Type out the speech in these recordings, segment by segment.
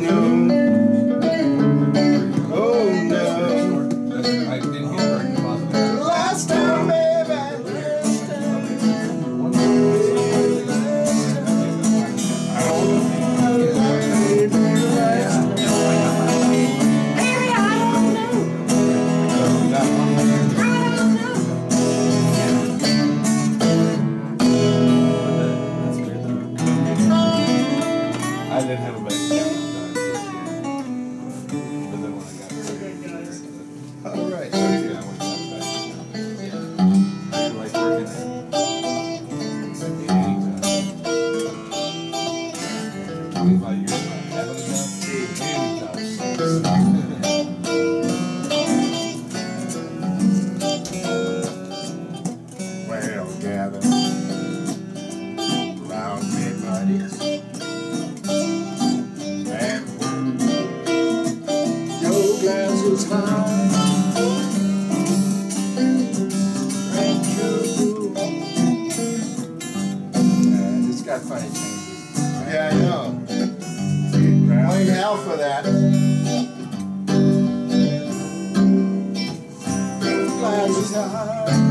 no. Oh no. I didn't. Last time, baby. I don't know. I didn't have a baby. Me, buddies, and your glasses high. Got funny changes. Yeah, I know. Blame Al for that. Glasses high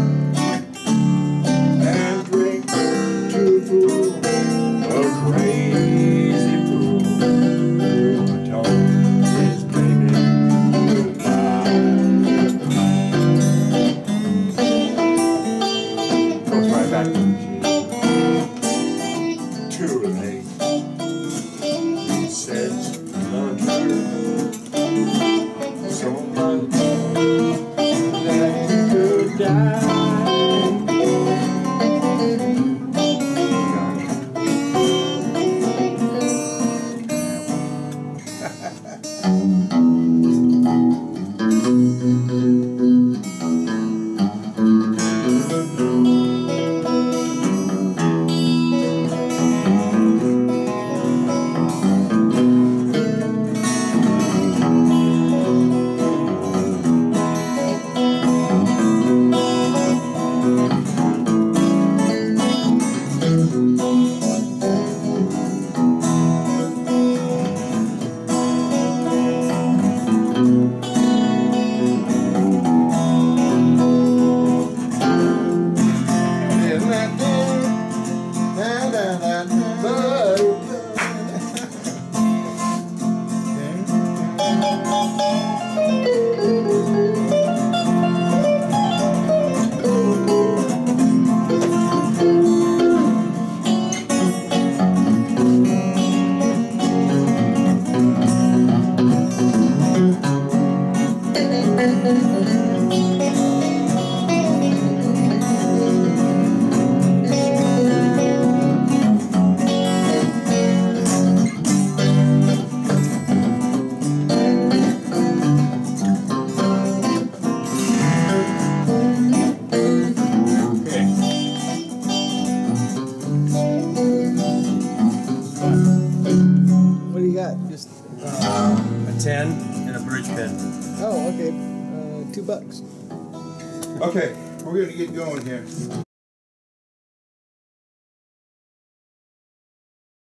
10. Oh, okay. Uh, two bucks. Okay, we're going to get going here.